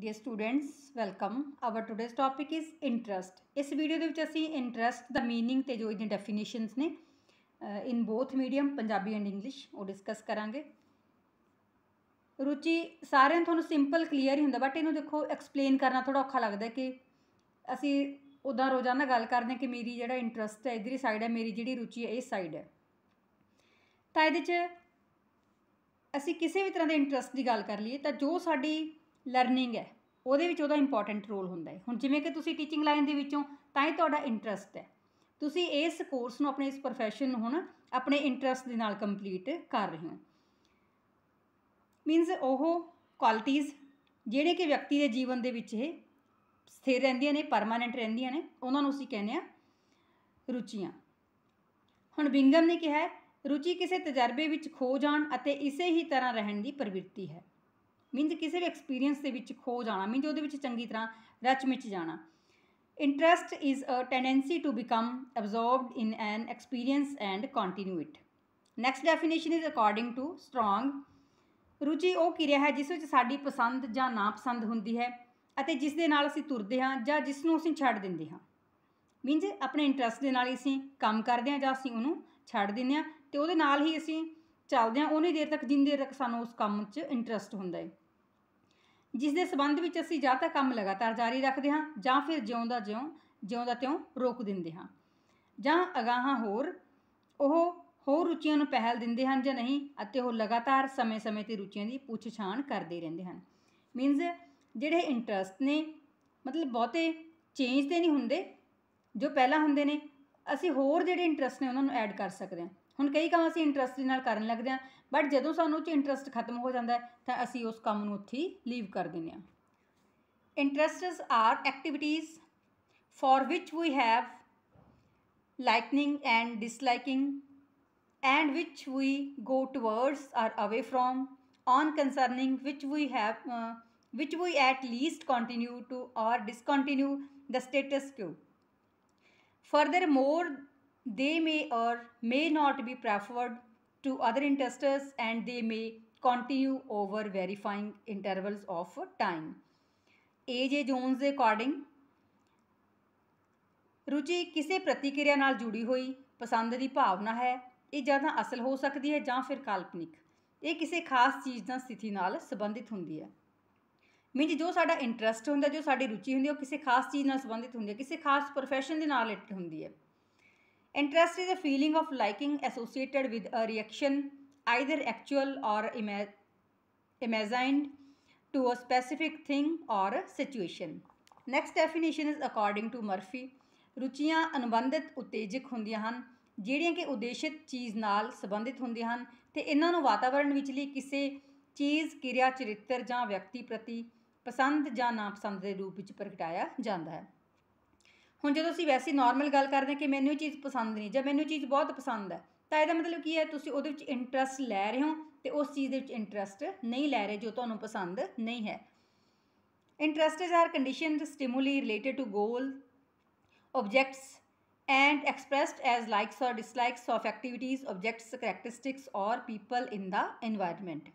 Dear students welcome our today's topic is interest ਇਸ video ਦੇ ਵਿੱਚ ਅਸੀਂ ਇੰਟਰਸਟ ਦਾ meaning ਤੇ ਜੋ ਇਹਦੀਆਂ ਡੈਫੀਨੇਸ਼ਨਸ ਨੇ in both medium Punjabi and English ਉਹ ਡਿਸਕਸ ਕਰਾਂਗੇ। ਰੁਚੀ ਸਾਰਿਆਂ ਨੂੰ ਤੁਹਾਨੂੰ ਸਿੰਪਲ ਕਲੀਅਰ ਹੀ ਹੁੰਦਾ ਬਟ ਇਹਨੂੰ ਦੇਖੋ ਐਕਸਪਲੇਨ ਕਰਨਾ ਥੋੜਾ ਔਖਾ ਲੱਗਦਾ ਕਿ ਅਸੀਂ ਉਦਾਂ ਰੋਜ਼ਾਨਾ ਗੱਲ ਕਰਦੇ ਕਿ ਮੇਰੀ ਜਿਹੜਾ ਇੰਟਰਸਟ ਹੈ, ਇਧਰਲੀ ਸਾਈਡ ਹੈ, ਮੇਰੀ ਜਿਹੜੀ ਰੁਚੀ ਹੈ, ਇਹ ਸਾਈਡ ਹੈ। ਤਾਂ ਇਹਦੇ 'ਚ ਅਸੀਂ ਕਿਸੇ ਵੀ ਤਰ੍ਹਾਂ ਦੇ ਇੰਟਰਸਟ ਦੀ ਗੱਲ ਕਰ ਲਈਏ, ਤਾਂ ਜੋ ਸਾਡੀ ਲਰਨਿੰਗ ਹੈ, ਉਹਦੇ ਵਿੱਚ ਉਹਦਾ ਇੰਪੋਰਟੈਂਟ ਰੋਲ ਹੁੰਦਾ ਹੈ। ਹੁਣ ਜਿਵੇਂ ਕਿ ਤੁਸੀਂ ਟੀਚਿੰਗ ਲਾਈਨ ਦੇ ਵਿੱਚੋਂ, ਤਾਂ ਹੀ ਤੁਹਾਡਾ ਇੰਟਰਸਟ ਹੈ। ਤੁਸੀਂ ਇਸ ਕੋਰਸ ਨੂੰ ਆਪਣੇ ਇਸ profession ਨੂੰ ਹੁਣ ਆਪਣੇ ਇੰਟਰਸਟ ਦੇ ਨਾਲ ਕੰਪਲੀਟ ਕਰ ਰਹੇ ਹੋ। ਮੀਨਸ ਉਹ ਕੁਆਲਿਟੀਜ਼ ਜਿਹੜੇ ਕਿ ਵਿਅਕਤੀ ਦੇ ਜੀਵਨ ਦੇ ਵਿੱਚ ਇਹ ਸਥਿਰ ਰਹਿੰਦੀਆਂ ਨੇ ਪਰਮਾਨੈਂਟ ਰਹਿੰਦੀਆਂ ਨੇ, ਉਹਨਾਂ ਨੂੰ ਅਸੀਂ ਕਹਿੰਦੇ ਆ ਰੁਚੀਆਂ। ਹੁਣ ਬਿੰਗਮ ਨੇ ਕਿਹਾ ਰੁਚੀ ਕਿਸੇ ਤਜਰਬੇ ਵਿੱਚ ਖੋ ਜਾਣ ਅਤੇ ਇਸੇ ਹੀ ਤਰ੍ਹਾਂ ਰਹਿਣ ਦੀ ਪ੍ਰਵਿਰਤੀ ਹੈ। ਮੀਨਸ ਕਿਸੇ ਵੀ ਐਕਸਪੀਰੀਅੰਸ ਦੇ ਵਿੱਚ ਖੋ ਜਾਣਾ ਮੀਨਸ ਉਹਦੇ ਵਿੱਚ ਚੰਗੀ ਤਰ੍ਹਾਂ ਰਚ ਮਿਚ ਜਾਣਾ। Interest is a tendency to become absorbed in an experience and continue it next definition is according to Strong ਰੁਚੀ ਉਹ ਕਿਰਿਆ ਹੈ, ਜਿਸ ਵਿੱਚ ਸਾਡੀ ਪਸੰਦ ਜਾਂ ਨਾਪਸੰਦ ਹੁੰਦੀ ਹੈ ਅਤੇ ਜਿਸ ਦੇ ਨਾਲ ਅਸੀਂ ਤੁਰਦੇ ਹਾਂ ਜਾਂ ਜਿਸ ਨੂੰ ਅਸੀਂ ਛੱਡ ਦਿੰਦੇ ਹਾਂ। ਮੀਨਸ ਆਪਣੇ ਇੰਟਰਸਟ ਦੇ ਨਾਲ ਹੀ ਅਸੀਂ ਕੰਮ ਕਰਦੇ ਹਾਂ ਜਾਂ ਅਸੀਂ ਉਹਨੂੰ ਛੱਡ ਦਿੰਦੇ ਹਾਂ ਤੇ ਉਹਦੇ ਨਾਲ ਹੀ ਅਸੀਂ ਚੱਲਦੇ ਹਾਂ ਉਨੀ ਦੇਰ ਤੱਕ, ਜਿੰਨੀ ਦੇਰ ਤੱਕ ਸਾਨੂੰ ਉਸ ਕੰਮ 'ਚ ਇੰਟਰਸਟ ਹੁੰਦਾ ਹੈ। ਜਿਸ ਦੇ ਸਬੰਧ ਵਿੱਚ ਅਸੀਂ ਜਾਂ ਤਾਂ ਕੰਮ ਲਗਾਤਾਰ ਜਾਰੀ ਰੱਖਦੇ ਹਾਂ ਜਾਂ ਫਿਰ ਜਿਉਂ ਦਾ ਜਿਉਂ ਜਿਉਂ ਦਾ ਤਿਉਂ ਰੋਕ ਦਿੰਦੇ ਹਾਂ। ਜਾਂ ਅਗਾਹਾਂ ਹੋਰ, ਉਹ ਹੋਰ ਰੁਚੀਆਂ ਨੂੰ ਪਹਿਲ ਦਿੰਦੇ ਹਨ ਜਾਂ ਨਹੀਂ ਅਤੇ ਉਹ ਲਗਾਤਾਰ ਸਮੇਂ-ਸਮੇਂ ਤੇ ਰੁਚੀਆਂ ਦੀ ਪੁੱਛਛਾਣ ਕਰਦੇ ਰਹਿੰਦੇ ਹਨ। ਮੀਨਜ਼ ਜਿਹੜੇ ਇੰਟਰਸਟ ਨੇ, ਮਤਲਬ ਬਹੁਤੇ ਚੇਂਜ ਤੇ ਨਹੀਂ ਹੁੰਦੇ, ਜੋ ਪਹਿਲਾਂ ਹੁੰਦੇ ਨੇ, ਅਸੀਂ ਹੋਰ ਜਿਹੜੇ ਇੰਟਰਸਟ ਨੇ ਉਹਨਾਂ ਨੂੰ ਐਡ ਕਰ ਸਕਦੇ ਹਾਂ। ਹੁਣ ਕਈ ਕੰਮ ਅਸੀਂ ਇੰਟਰਸਟ ਦੇ ਨਾਲ ਕਰਨ ਲੱਗਦੇ ਹਾਂ ਬਟ ਜਦੋਂ ਸਾਨੂੰ ਉਹ 'ਚ ਇੰਟਰਸਟ ਖਤਮ ਹੋ ਜਾਂਦਾ ਹੈ ਤਾਂ ਅਸੀਂ ਉਸ ਕੰਮ ਨੂੰ ਉੱਥੇ ਹੀ ਲੀਵ ਕਰ ਦਿੰਦੇ ਹਾਂ interests are activities for which we have liking and disliking and which we go towards or away from on concerning which we have uh, which we at least continue to or discontinue the status quo furthermore they may or may not be preferred to other interests and they may continue over verifying intervals of time. A.J. Zones ਦੇ according ਰੁਚੀ ਕਿਸੇ ਪ੍ਰਤੀਕਿਰਿਆ ਨਾਲ ਜੁੜੀ ਹੋਈ ਪਸੰਦ ਦੀ ਭਾਵਨਾ ਹੈ ਇਹ ਜਾਂ ਤਾਂ ਅਸਲ ਹੋ ਸਕਦੀ ਹੈ ਜਾਂ ਫਿਰ ਕਾਲਪਨਿਕ ਇਹ ਕਿਸੇ ਖਾਸ ਚੀਜ਼ ਜਾਂ ਸਥਿਤੀ ਨਾਲ ਸੰਬੰਧਿਤ ਹੁੰਦੀ ਹੈ ਮੀਨਸ ਜੋ ਸਾਡਾ ਇੰਟਰਸਟ ਹੁੰਦਾ ਜੋ ਸਾਡੀ ਰੁਚੀ ਹੁੰਦੀ ਹੈ ਉਹ ਕਿਸੇ ਖਾਸ ਚੀਜ਼ ਨਾਲ ਸੰਬੰਧਿਤ ਹੁੰਦੀ ਹੈ ਕਿਸੇ ਖਾਸ ਪ੍ਰੋਫੈਸ਼ਨ ਦੇ ਨਾਲ ਰਿਲੇਟਡ ਹੁੰਦੀ ਹੈ Interest is a feeling of liking associated with a reaction, either actual or ima imagined, to a specific thing or situation. Next definition is according to Murphy ਰੁਚੀਆਂ ਅਨੁਬੰਧਿਤ ਉਤੇਜਕ ਹੁੰਦੀਆਂ ਹਨ ਜਿਹੜੀਆਂ ਕਿ ਉਦੇਸ਼ਿਤ ਚੀਜ਼ ਨਾਲ ਸੰਬੰਧਿਤ ਹੁੰਦੀਆਂ ਹਨ ਤੇ ਇਹਨਾਂ ਨੂੰ ਵਾਤਾਵਰਣ ਵਿੱਚਲੀ ਕਿਸੇ ਚੀਜ਼ ਕਿਰਿਆ ਚਰਿੱਤਰ ਜਾਂ ਵਿਅਕਤੀ ਪ੍ਰਤੀ ਪਸੰਦ ਜਾਂ ਨਾਪਸੰਦ ਦੇ ਰੂਪ ਵਿੱਚ ਪ੍ਰਗਟਾਇਆ ਜਾਂਦਾ ਹੈ ਹੁਣ ਜਦੋਂ ਅਸੀਂ ਵੈਸੇ ਨਾਰਮਲ ਗੱਲ ਕਰਦੇ ਹਾਂ ਕਿ ਮੈਨੂੰ ਇਹ ਚੀਜ਼ ਪਸੰਦ ਨਹੀਂ ਜਾਂ ਮੈਨੂੰ ਇਹ ਚੀਜ਼ ਬਹੁਤ ਪਸੰਦ ਹੈ ਤਾਂ ਇਹਦਾ ਮਤਲਬ ਕੀ ਹੈ ਤੁਸੀਂ ਉਹਦੇ ਵਿੱਚ ਇੰਟਰਸਟ ਲੈ ਰਹੇ ਹੋ ਤੇ ਉਸ ਚੀਜ਼ ਦੇ ਵਿੱਚ ਇੰਟਰਸਟ ਨਹੀਂ ਲੈ ਰਹੇ ਜੋ ਤੁਹਾਨੂੰ ਪਸੰਦ ਨਹੀਂ ਹੈ interests are conditioned stimuli related to goal objects and expressed as likes or dislikes of activities, objects, characteristics or people in the environment.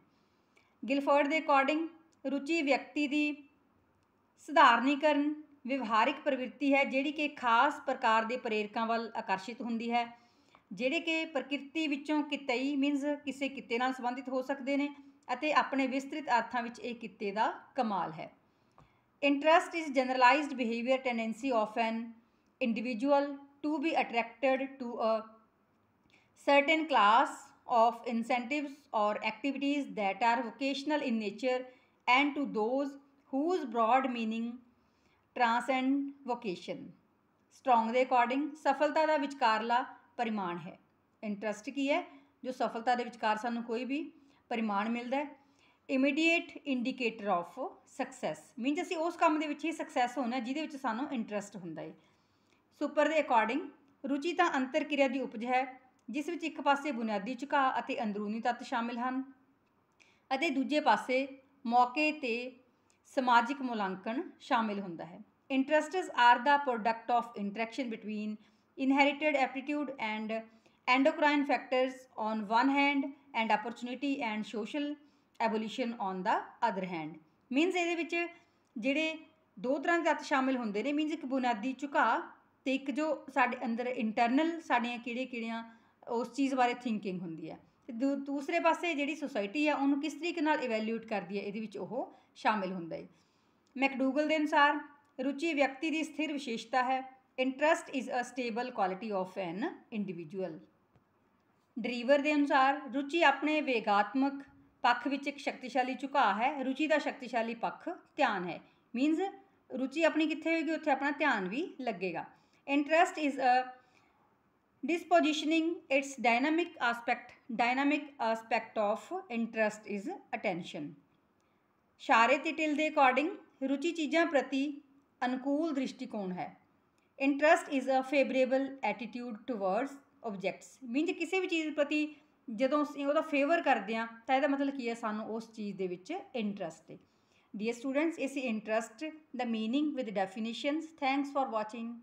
Guilford ਦੇ ਅਕੋਰਡਿੰਗ ਰੁਚੀ ਵਿਅਕਤੀ ਦੀ ਸਧਾਰਨੀਕਰਨ ਵਿਵਹਾਰਿਕ ਪ੍ਰਵਿਰਤੀ ਹੈ, ਜਿਹੜੀ ਕਿ ਖਾਸ ਪ੍ਰਕਾਰ ਦੇ ਪ੍ਰੇਰਕਾਂ ਵੱਲ ਆਕਰਸ਼ਿਤ ਹੁੰਦੀ ਹੈ, ਜਿਹੜੇ ਕਿ ਪ੍ਰਕਿਰਤੀ ਵਿੱਚੋਂ ਕਿਤਈ ਮੀਨਸ ਕਿਸੇ ਕਿੱਤੇ ਨਾਲ ਸੰਬੰਧਿਤ ਹੋ ਸਕਦੇ ਨੇ ਅਤੇ ਆਪਣੇ ਵਿਸਤ੍ਰਿਤ ਅਰਥਾਂ ਵਿੱਚ ਇਹ ਕਿੱਤੇ ਦਾ ਕਮਾਲ ਹੈ। Interest is generalised behaviour tendency of an individual to be attracted to a certain class of incentives or activities that are vocational in nature and to those whose broad meaning transcend vocation. Strong ਦੇ according ਸਫਲਤਾ ਦਾ ਵਿਚਕਾਰਲਾ ਪਰਿਮਾਣ ਹੈ। Interest ਕੀ ਹੈ? ਜੋ ਸਫਲਤਾ ਦੇ ਵਿਚਕਾਰ ਸਾਨੂੰ ਕੋਈ ਵੀ ਪਰਿਮਾਣ ਮਿਲਦਾ ਹੈ। Immediate indicator of success means ਅਸੀਂ ਉਸ ਕੰਮ ਦੇ ਵਿੱਚ ਹੀ ਸਕਸੈਸ ਹੋਣਾ ਜਿਹਦੇ ਵਿੱਚ ਸਾਨੂੰ ਇੰਟਰਸਟ ਹੁੰਦਾ ਹੈ। ਸੁਪਰ ਦੇ ਅਕੋਰਡਿੰਗ ਰੁਚੀ ਤਾਂ ਅੰਤਰ ਕਿਰਿਆ ਦੀ ਉਪਜ ਹੈ, ਜਿਸ ਵਿੱਚ ਇੱਕ ਪਾਸੇ ਬੁਨਿਆਦੀ ਝੁਕਾਅ ਅਤੇ ਅੰਦਰੂਨੀ ਤੱਤ ਸ਼ਾਮਿਲ ਹਨ ਅਤੇ ਦੂਜੇ ਪਾਸੇ ਮੌਕੇ ਤੇ ਸਮਾਜਿਕ ਮੁਲਾਂਕਣ ਸ਼ਾਮਿਲ ਹੁੰਦਾ ਹੈ। Interests are the product of interaction between inherited aptitude and endocrine factors on one hand and opportunity and social evolution on the other hand means ਇਹਦੇ ਵਿੱਚ ਜਿਹੜੇ ਦੋ ਤਰ੍ਹਾਂ ਦੇ ਤੱਤ ਸ਼ਾਮਿਲ ਹੁੰਦੇ ਨੇ। ਮੀਨਸ ਇੱਕ ਬੁਨਿਆਦੀ ਝੁਕਾਅ ਤੇ ਇੱਕ ਜੋ ਸਾਡੇ ਅੰਦਰ ਇੰਟਰਨਲ ਸਾਡੀਆਂ ਕਿਹੜੇ ਕਿਹੜੀਆਂ ਉਸ ਚੀਜ਼ ਬਾਰੇ ਥਿੰਕਿੰਗ ਹੁੰਦੀ ਹੈ। ਤੇ ਦੂ- ਦੂਸਰੇ ਪਾਸੇ ਜਿਹੜੀ ਸੁਸਾਇਟੀ ਆ, ਉਹਨੂੰ ਕਿਸ ਤਰੀਕੇ ਨਾਲ ਇਵੈਲਿਊਏਟ ਕਰਦੀ ਹੈ, ਇਹਦੇ ਵਿੱਚ ਉਹ ਸ਼ਾਮਿਲ ਹੁੰਦਾ ਹੈ। ਮੈਕਡੂਗਲ ਦੇ ਅਨੁਸਾਰ, ਰੁਚੀ ਵਿਅਕਤੀ ਦੀ ਸਥਿਰ ਵਿਸ਼ੇਸ਼ਤਾ ਹੈ। Interest is a stable quality of an individual Drever ਦੇ ਅਨੁਸਾਰ, ਰੁਚੀ ਆਪਣੇ ਵੇਗਾਤਮਕ ਪੱਖ ਵਿੱਚ ਇੱਕ ਸ਼ਕਤੀਸ਼ਾਲੀ ਝੁਕਾਅ ਹੈ। ਰੁਚੀ ਦਾ ਸ਼ਕਤੀਸ਼ਾਲੀ ਪੱਖ ਧਿਆਨ ਹੈ। ਮੀਨਸ ਰੁਚੀ ਆਪਣੀ ਕਿੱਥੇ ਹੋਏਗੀ? ਉੱਥੇ ਆਪਣਾ ਧਿਆਨ ਵੀ ਲੱਗੇਗਾ। Interest is a dispositioning its dynamic aspect dynamic aspect of interest is attention. ਸ਼ਾਰੇ ਤੇ ਟਿਲ ਦੇ ਅਕੋਰਡਿੰਗ ਰੁਚੀ ਚੀਜ਼ਾਂ ਪ੍ਰਤੀ ਅਨੁਕੂਲ ਦ੍ਰਿਸ਼ਟੀਕੋਣ ਹੈ। Interest is a favourable attitude towards objects means ਕਿਸੇ ਵੀ ਚੀਜ਼ ਪ੍ਰਤੀ ਜਦੋਂ ਅਸੀਂ ਉਹਦਾ ਫੇਵਰ ਕਰਦੇ ਹਾਂ, ਤਾਂ ਇਹਦਾ ਮਤਲਬ ਕੀ ਹੈ? ਸਾਨੂੰ ਉਸ ਚੀਜ਼ ਦੇ ਵਿੱਚ ਇੰਟਰਸਟ ਹੈ। ਡੀਅਰ ਸਟੂਡੈਂਟਸ ਇਸ interest the meaning with definitions thanks for watching